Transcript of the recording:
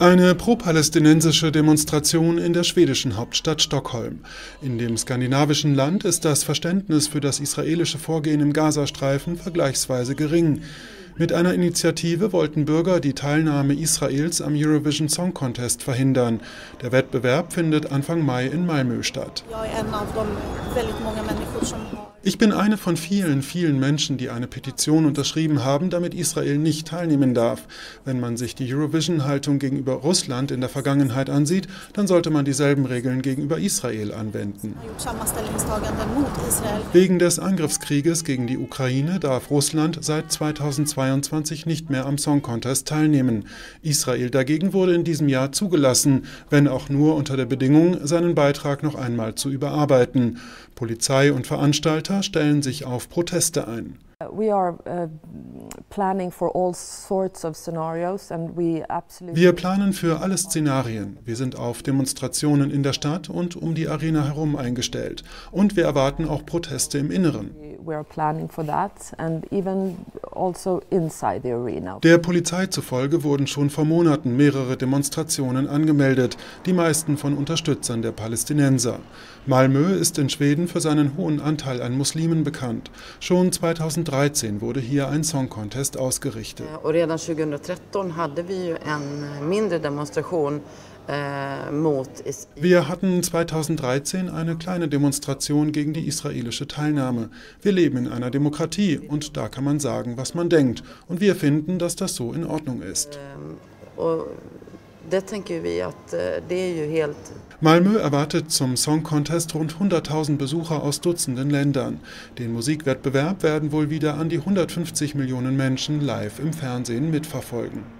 Eine pro-palästinensische Demonstration in der schwedischen Hauptstadt Stockholm. In dem skandinavischen Land ist das Verständnis für das israelische Vorgehen im Gazastreifen vergleichsweise gering. Mit einer Initiative wollten Bürger die Teilnahme Israels am Eurovision Song Contest verhindern. Der Wettbewerb findet Anfang Mai in Malmö statt. Ich bin eine von vielen, vielen Menschen, die eine Petition unterschrieben haben, damit Israel nicht teilnehmen darf. Wenn man sich die Eurovision-Haltung gegenüber Russland in der Vergangenheit ansieht, dann sollte man dieselben Regeln gegenüber Israel anwenden. Wegen des Angriffskrieges gegen die Ukraine darf Russland seit 2022 nicht mehr am Song Contest teilnehmen. Israel dagegen wurde in diesem Jahr zugelassen, wenn auch nur unter der Bedingung, seinen Beitrag noch einmal zu überarbeiten. Polizei und Veranstalter stellen sich auf Proteste ein. Uh, Wir planen für alle Szenarien. Wir sind auf Demonstrationen in der Stadt und um die Arena herum eingestellt. Und wir erwarten auch Proteste im Inneren. Also der Polizei zufolge wurden schon vor Monaten mehrere Demonstrationen angemeldet, die meisten von Unterstützern der Palästinenser. Malmö ist in Schweden für seinen hohen Anteil an Muslimen bekannt. Schon 2013 wurde hier ein Song Contest ausgerichtet. Och redan 2013 hade vi en mindre demonstration wir hatten 2013 eine kleine Demonstration gegen die israelische Teilnahme. Wir leben in einer Demokratie und da kann man sagen, was man denkt. Und wir finden, dass das so in Ordnung ist. Ähm, äh, Malmö erwartet zum Song Contest rund 100.000 Besucher aus Dutzenden Ländern. Den Musikwettbewerb werden wohl wieder an die 150 Millionen Menschen live im Fernsehen mitverfolgen.